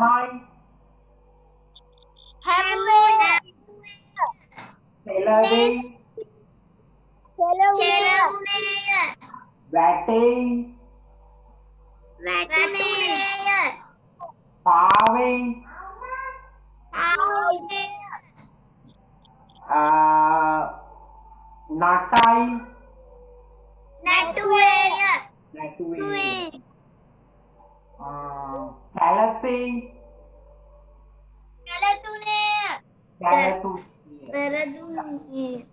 Moi? 20 Taylor Wing Taylor Wing Batting Batting Farming Farming uh, Natai Natuwe Natuwe කැලතුනේය කැලතු පෙරදුන්නේ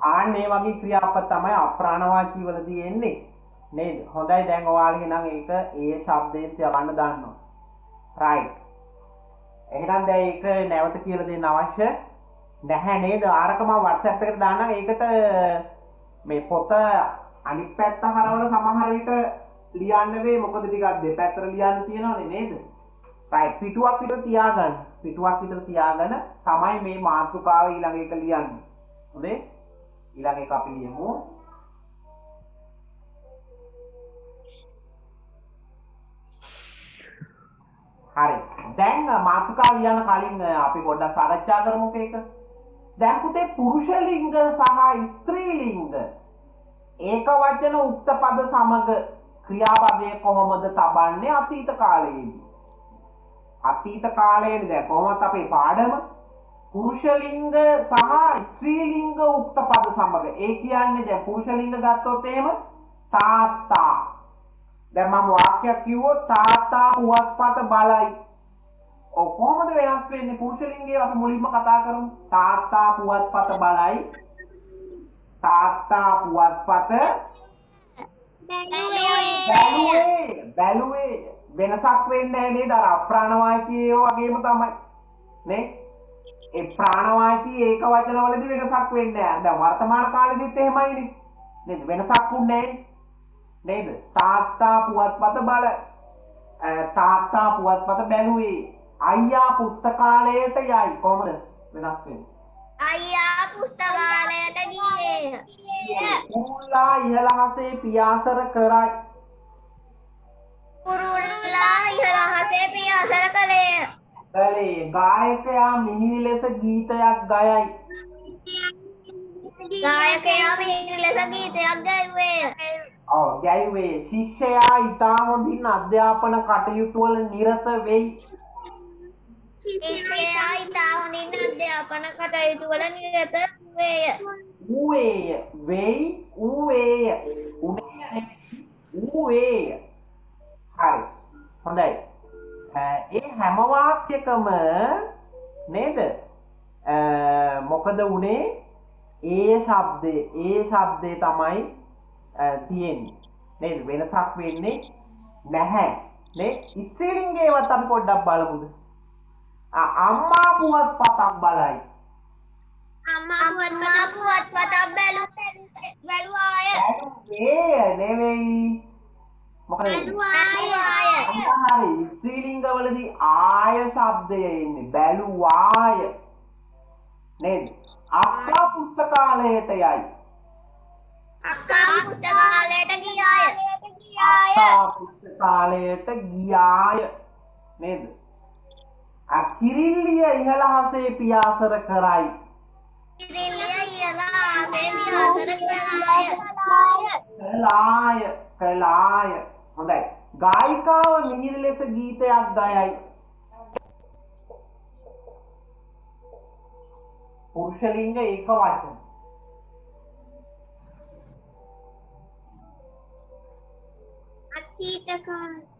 ආන්න ඒ වගේ ක්‍රියාපද තමයි අප්‍රාණවාචී වලදී එන්නේ. නේද? හොඳයි. දැන් ඔයාලගේ නම් ඒක ඒ ශබ්දයෙන් තියවන්න දන්නවා රයිට් එහෙනම් දැන් ඒක නැවත කියලා දෙන්න අවශ්‍ය නැහැ නේද? ආරක මම WhatsApp එකට දාන්නම්. ඒකට මේ පොත අනිත් පැත්ත හරවල සමහර විට ලියන්න වෙයි මොකද ටිකක් දෙපැත්තට ලියන්න තියෙනවනේ නේද? රයිට් පිටුවක් විතර තියාගන්න. පිටුවක් විතර තියාගෙන තමයි මේ මාතෘකාව ඊළඟ එක ලියන්නේ. හොඳේ? ඊළඟ එක අපි ලියමු. හරි. දැන් මාතෘකා ලියන්න කලින් අපි පොඩ්ඩක් සාකච්ඡා කරමුකෝ ඒක දැන් පුතේ පුරුෂ ලිංග සහ ස්ත්‍රී ලිංග. ඒක වචන උක්ත පද සමග ක්‍රියාපදය කොහොමද තබන්නේ අතීත කාලයේදී? අතීත කාලයේදී දැන් කොහොමත් අපේ පාඩම පුරුෂ ලිංග සහ ස්ත්‍රී ලිංග උක්ත පද සමග. ඒ කියන්නේ දැන් පුරුෂ ලිංග ගත්තොත් එහෙම තාත්තා. දැන් මම වාක්‍යයක් කිව්වොත් තාත්තා පුවත්පත බලයි. ඔව් කොහොමද වෙනස් වෙන්නේ පුරුෂ ලිංගය අපි මුලින්ම කතා කරමු? තාත්තා පුවත්පත බලයි. තාත්තා පුවත්පත බැලුවේ. බැලුවේ වෙනසක් වෙන්න නේද? අර අප්‍රාණවාචී ඒවා වගේම තමයි. නේ? ඒ ප්‍රාණවාචී ඒක වචනවලදී වෙනසක් වෙන්නේ නැහැ. දැන් වර්තමාන කාලෙදිත් එහෙමයිනේ. නේද? වෙනසක් වුන්නේ නේද? තාත්තා පුවත්පත බල. තාත්තා පුවත්පත බැලුවේ අයියා පුස්තකාලයට යයි. කොහොමද? වෙනස් වෙන්නේ. අයියා පුස්තකාලයට ගියේය කුරුල්ලා ඉහළහසේ පියාසර කරයි කුරුල්ලා ඉහළහසේ පියාසර කළේය කළේ ගායකයා මිනී ලෙස ගීතයක් ගයයි ගායකයා මිහිරි ලෙස ගීතයක් ගැයුවේය ඔව් ගැයුවේ ශිෂ්‍යයා ඉතා හොඳින් අධ්‍යාපන කටයුතු වල නිරත වෙයි ශිෂ්‍යයා ඉතා හොඳින් අධ්‍යාපන කටයුතු වල නිරත වේය ඌවේය වෙයි ඌවේය උනේය නෙමෙයි ඌවේය හරි. හොඳයි. ඒ හැම වාක්‍යකම නේද? මොකද උනේ ඒ ශබ්දේ ඒ ශබ්දේ තමයි තියෙන්නේ. නේද? වෙනසක් වෙන්නේ නැහැ. නේ? ස්ත්‍රීලිංගේවත් අපි පොඩ්ඩක් බලමුද අම්මා පුවත් පතක් බලයි. අම්මා පුවත්පතක් බැලු බැලුවාය ඒ නෙවෙයි. මොකද? බැලුවාය හරි ස්ත්‍රීලිංගවලදී ආය ශබ්දය එන්නේ. බැලුවාය නේද? අක්කා පුස්තකාලයට යයි. අක්කා පුස්තකාලයට ගියාය. අක්කා පුස්තකාලයට ගියාය. නේද අ කිරිල්ලිය ඉහළහසේ පියාසර කරයි ඉරිල්ලිය ඉහළහසේ පියාසර කළාය කලාය කලාය හොඳයි ගායිකාව මිහිරි ලෙස ගීතයක් ගයයි පුරුෂලිංග ඒක වචන අතීත කාල ඕ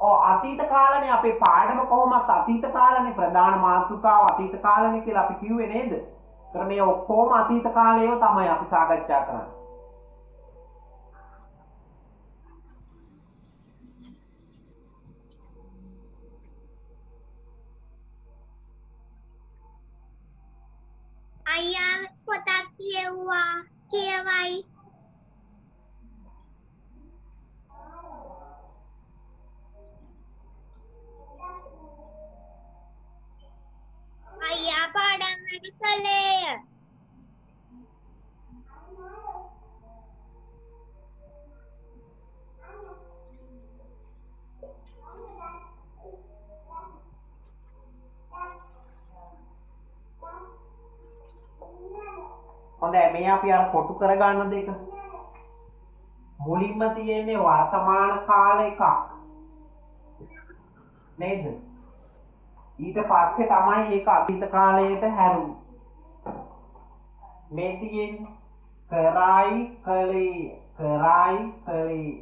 අතීත කාලනේ අපේ පාඩම කොහොමත් අතීත කාලනේ ප්‍රධාන මාතෘකාව අතීත කාලනේ කියලා අපි කිව්වේ නේද? ඒතර මේ ඔක්කොම අතීත කාලයේව තමයි අපි සාකච්ඡා කරන්නේ. අයියා පොතක් කියව්වා කියවයි කළේය. හොඳයි මේ අපි අර කොටු කරගන්න දෙක. මුලින්ම තියෙන්නේ වර්තමාන කාල එකක්. නේද? ඊට පස්සේ තමයි ඒක අතීත කාලයට හැරුනේ. මේ තියෙන්නේ කරයි කලේ කරයි කලේ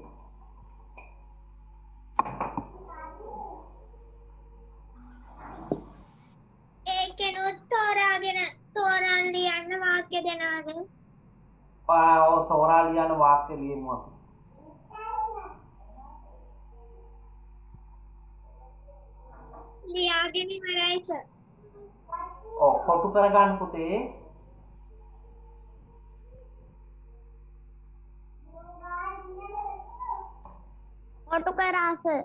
ඒකෙනුත් තෝරාගෙන තෝරන් ලියන්න වාක්‍ය දෙනාද ඔව් තෝරා ලියන වාක්‍ය ලියමු අපි. ලියාගෙන ඉවරයි සර් ඔව් කොටු කරගන්න පුතේ. ඔටු කරා සර්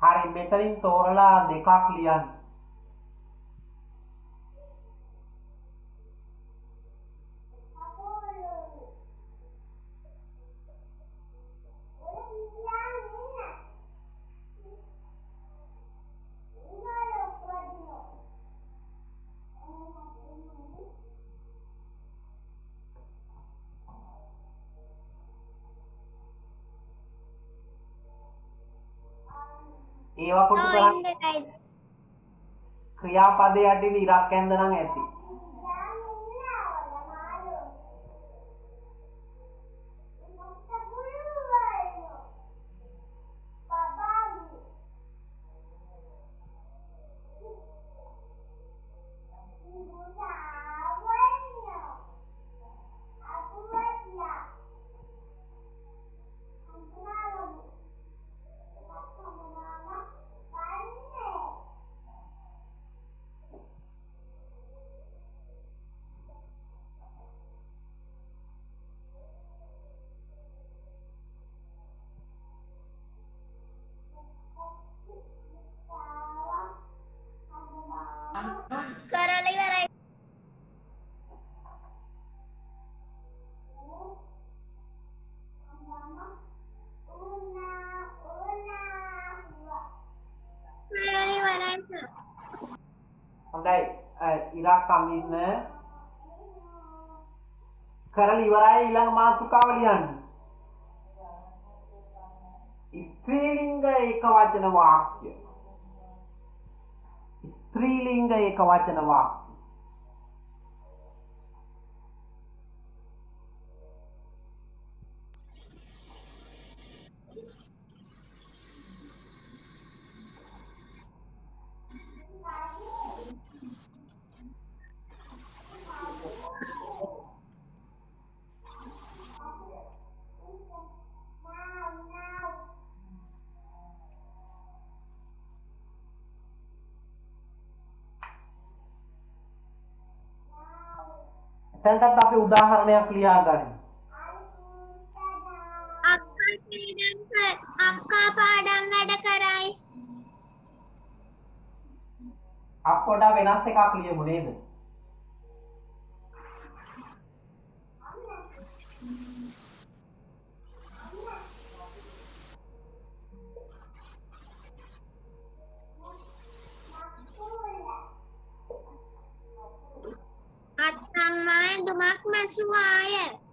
හරි මෙතනින් තෝරලා දෙකක් ලියන්න. ඒවා කොටු දෙකයි ක්‍රියාපදයේ යටින් ඉරක් ඇඳ නම් ඇති. අ, ඉරක් අඳින්න කරලා ඉවරයි ඊළඟ මාතෘකාව ලියන්න. ස්ත්‍රීලිංග ඒක වචන වාක්‍ය. ස්ත්‍රීලිංග ඒක වචන වාක්‍ය. එතනටත් අපි උදාහරණයක් ලියා ගනිමු. අක්කා පාඩම් වැඩ කරයි අප පොඩ්ඩක් වෙනස් එකක් ලියමු නේද? ඇඳුමක් මැසුවාය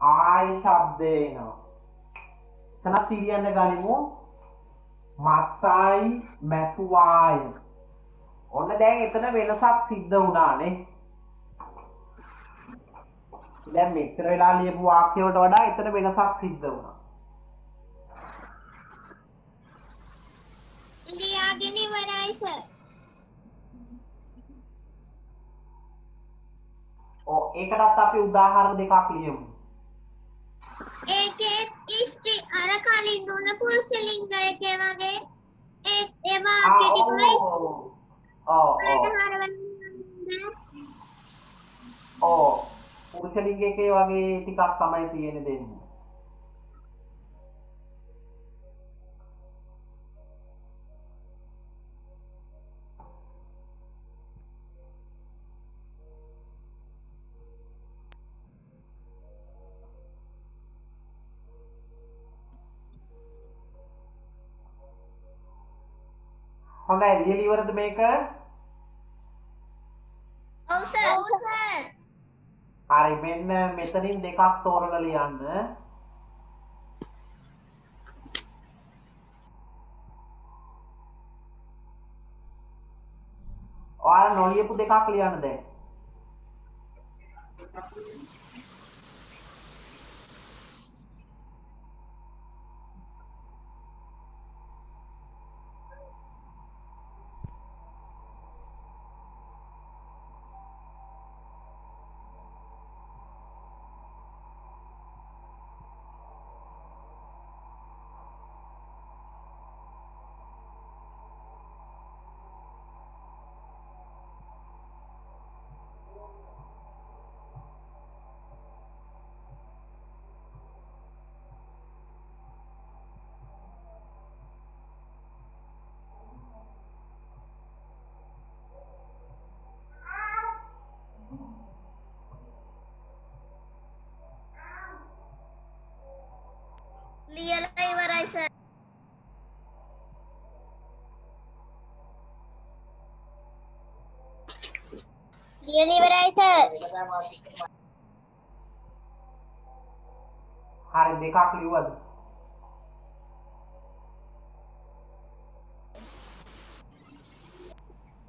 ආයි ශබ්දය එනවා. එතනත් ඉරියන්න ගනිමු. මස්සයි මැසුවාය. ඔන්න දැන් එතන වෙනසක් සිද්ධ වුණානේ. දැන් මෙතර වෙලා ලියපු වාක්‍ය වලට වඩා එතන වෙනසක් සිද්ධ වුණා. ලියාගෙන ඉවරයි සර් ඔව් ඒකටත් අපි උදාහරණ දෙකක් ලියමු. ඒකේ ස්ත්‍රී අර කලින් දුන්න පුරුෂ ලිංගයකේ වගේ. ඒ ඒවා කෙටි තුලයි ඔව් ඔව්. ඔව් පුරුෂ ලිංගිකේ වගේ ටිකක් තමයි තියෙන්නේ දෙන්නේ. හොඳයි ලියලා ඉවරද මේක ඔව් සර් ඔව් සර් හරි මෙන්න මෙතනින් දෙකක් තෝරලා ලියන්න. ඔයාලා නොලියපු දෙකක් ලියන්න දැන් ලියලා ඉවරයි සර් ලියලා ඉවරයි සර් හරි දෙකක් ලිව්වද?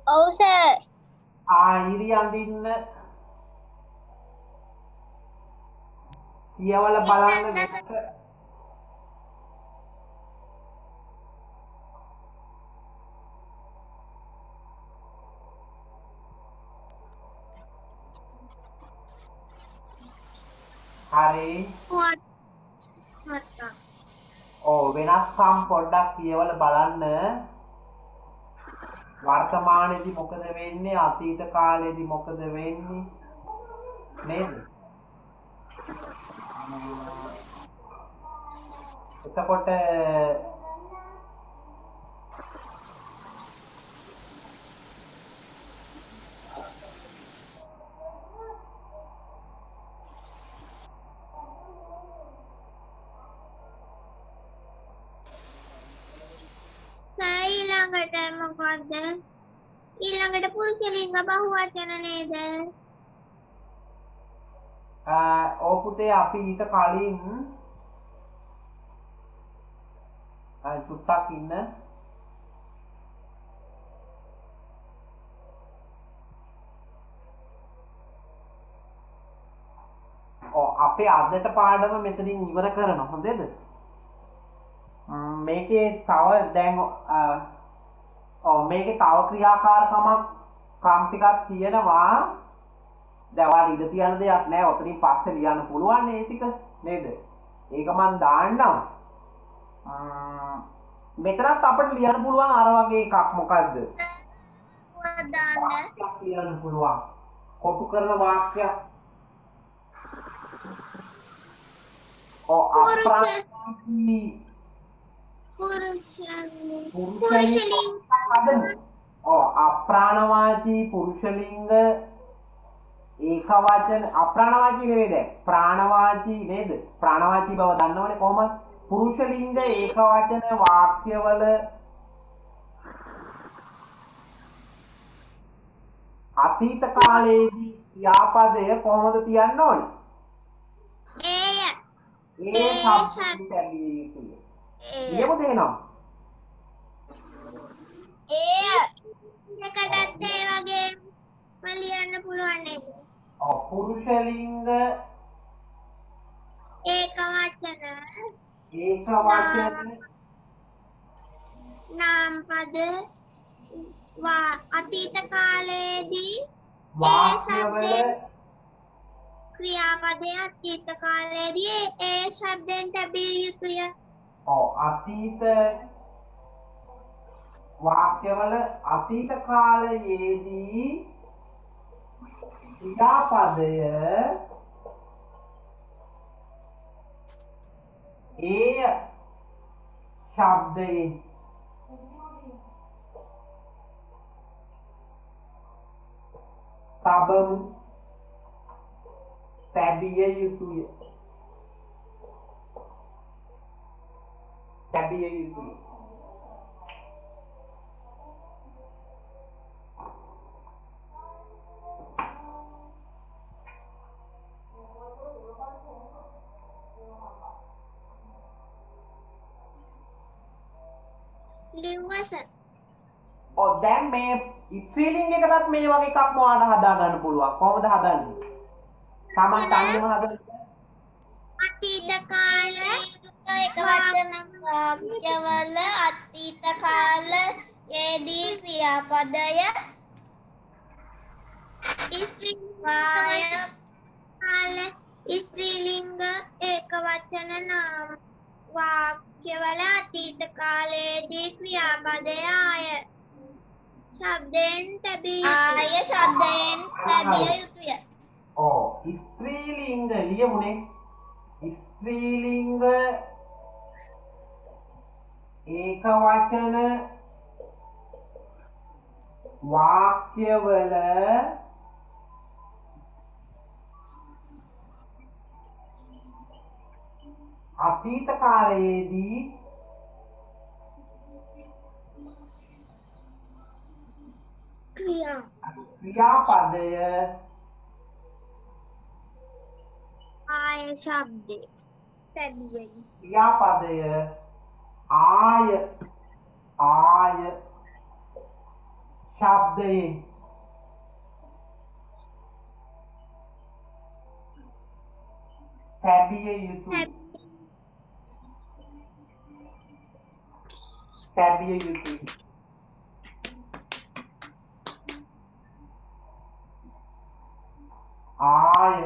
ඔව් සර් ආ ඉරි අඳින්න කියවල බලන්න වෙනස හරි. ඕ වෙනස්කම් පොඩ්ඩක් කියවල බලන්න. වර්තමානයේදී මොකද වෙන්නේ? අතීත කාලයේදී මොකද වෙන්නේ? නේද? එතකොට සර් ඊළඟට මොකද්ද ඊළඟට පුරුෂ ලිංග බහුවචන නේද? ඕ පුතේ අපි ඊට කලින් ආ, චුට්ටක් ඉන්න. අපේ අදට පාඩම මෙතනින් ඉවර කරන හොඳේද? මේකේ තව දැන් ඔව් මේකේ තව ක්‍රියාකාරකමක් කම් ටිකක් තියෙනවා. දැවාට ඉඩ තියන දෙයක් නෑ. ඔතනින් පස්සේ ලියන්න පුළුවන් ඒ ටික නේද? ඒක මන් දාන්නම්. ම්ම්, මෙතනත් අපිට ලියන්න පුළුවන් අර වගේ එකක් මොකද්ද? මොකක්ද දාන්න වාක්‍යයක් ලියන්න පුළුවන්. කොටු කරන වාක්‍යයක්. ඔව් පුරුෂ. අප්‍රාණී පුරුෂ පුරුෂ පුරුෂ ලිංග හදමු. ඔව් අප්‍රාණවාචී පුරුෂලිංග ඒක වචන අප්‍රාණවාචී නෙවෙයි දැන් ප්‍රාණවාචී නේද? ප්‍රාණවාචී බව දන්නවනේ කොහොමද? පුරුෂලිංග ඒක වචන වාක්‍යවල අතීත කාලයේදී ක්‍රියාපදය කොහොමද තියන්න ඕනේ? ඒ ඒ શબ્දෙට ඇලිය යුතුය ලියමු දෙනවා ඒය එකටත් ඒ වගේ ලියන්න පුළුවන් නේද? ඔව් පුරුෂලිංග ඒක වචන. ඒක වචන. නාම පද. වා අතීත කාලයේදී වාක්‍යවල ක්‍රියාපදය අතීත කාලයේදී ඒ ශබ්දයෙන් තැබිය යුතුය. ඔව් අතීත වාක්‍යවල අතීත කාලයේදී ක්‍රියාපදය ඒ ශබ්දයෙන්. තබමු තැබිය යුතුය. තැබිය යුතුය ලිව්වස ඔව් දැන් මේ ස්පීලිං එකටත් මේ වගේ එකක් මොවාට හදා ගන්න පුළුවන්. කොහොමද හදන්නේ? තමන් තනියම හදන්නේ? අතීත කාල එක වචන වාක්‍යවල අතීත කාලයේදී ක්‍රියාපදය ස්ත්‍රී කාය කාල ස්ත්‍රීලිංග ඒක වචන නාම වාක්‍යවල අතීත කාලයේදී ක්‍රියාපදය ආය. ශබ්දයෙන් තැබී ආය ශබ්දයෙන් තැබිය යුතුය. ඕ ස්ත්‍රීලිංග ලියමුනේ. ස්ත්‍රීලිංග ඒක වචන වාක්‍යවල අතීත කාලයේදී ක්‍රියා. ක්‍රියාපදය ආය ශබ්දය තැබිය යුතුය ක්‍රියාපදය ආය ආය ශබ්දයෙන් තැබිය යුතුයි තැබිය යුතුයි ආය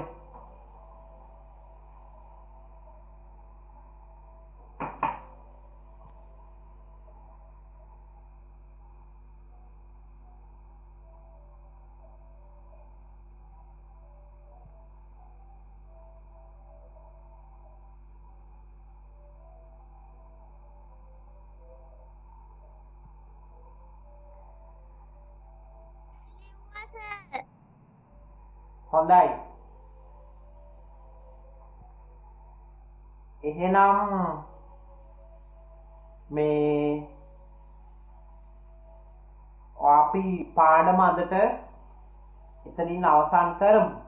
හොඳයි. එහෙනම් මේ අපි පාඩම අදට එතනින් අවසන් කරමු.